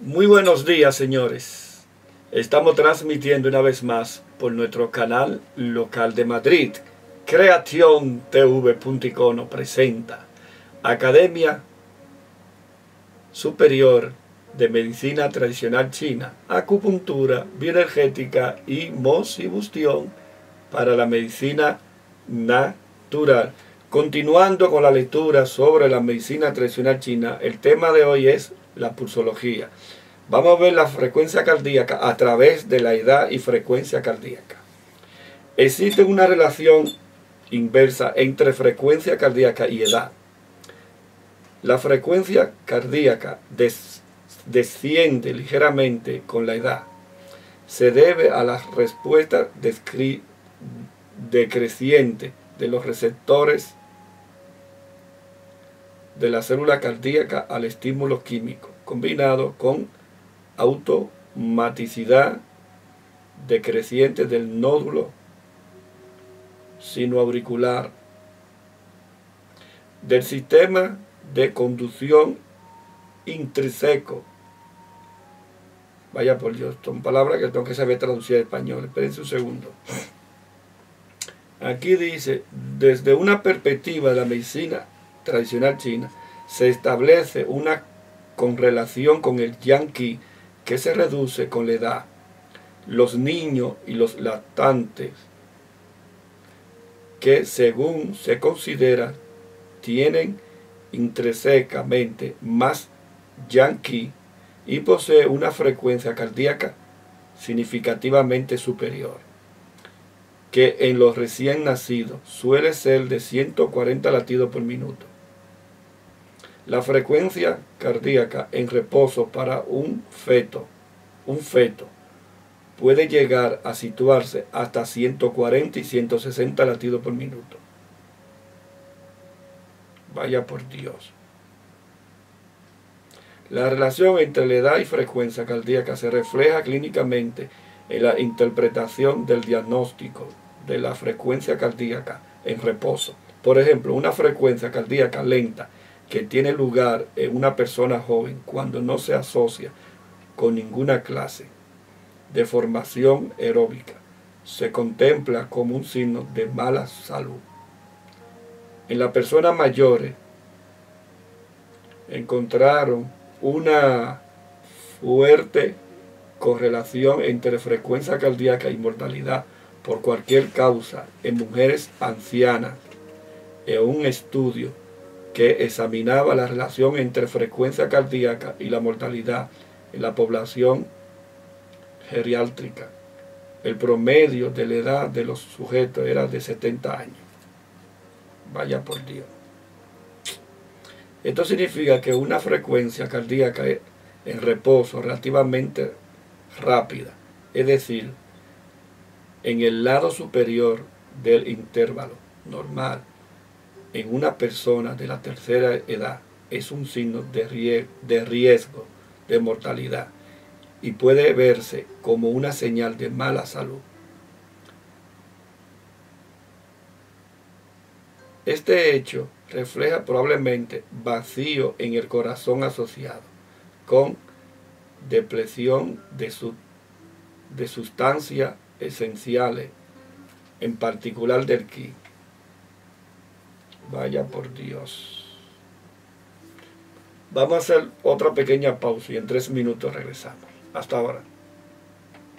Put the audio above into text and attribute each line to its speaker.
Speaker 1: Muy buenos días, señores. Estamos transmitiendo una vez más por nuestro canal local de Madrid. Creación TV.icono presenta Academia Superior de Medicina Tradicional China, Acupuntura, Bioenergética y Mosibustión para la Medicina Natural. Continuando con la lectura sobre la medicina tradicional china, el tema de hoy es la pulsología. Vamos a ver la frecuencia cardíaca a través de la edad y frecuencia cardíaca. Existe una relación inversa entre frecuencia cardíaca y edad. La frecuencia cardíaca desciende ligeramente con la edad. Se debe a la respuesta decreciente de los receptores de la célula cardíaca al estímulo químico, combinado con automaticidad decreciente del nódulo sinoauricular del sistema de conducción intrínseco. Vaya por Dios, son palabras que tengo que saber traducir al español. Espérense un segundo. Aquí dice, desde una perspectiva de la medicina tradicional china, se establece una correlación con el yanqui que se reduce con la edad. Los niños y los lactantes que según se considera tienen intrínsecamente más yanqui y posee una frecuencia cardíaca significativamente superior que en los recién nacidos suele ser de 140 latidos por minuto. La frecuencia cardíaca en reposo para un feto, un feto, puede llegar a situarse hasta 140 y 160 latidos por minuto. Vaya por Dios. La relación entre la edad y frecuencia cardíaca se refleja clínicamente en la interpretación del diagnóstico de la frecuencia cardíaca en reposo. Por ejemplo, una frecuencia cardíaca lenta que tiene lugar en una persona joven cuando no se asocia con ninguna clase de formación aeróbica se contempla como un signo de mala salud. En las personas mayores encontraron una fuerte correlación entre frecuencia cardíaca y mortalidad por cualquier causa en mujeres ancianas en un estudio que examinaba la relación entre frecuencia cardíaca y la mortalidad en la población geriátrica. El promedio de la edad de los sujetos era de 70 años. Vaya por Dios. Esto significa que una frecuencia cardíaca en reposo relativamente rápida, es decir, en el lado superior del intervalo normal en una persona de la tercera edad es un signo de riesgo de mortalidad y puede verse como una señal de mala salud. Este hecho refleja probablemente vacío en el corazón asociado con depresión de, su, sustancias esenciales, en particular del ki. Vaya por Dios. Vamos a hacer otra pequeña pausa y en tres minutos regresamos. Hasta ahora.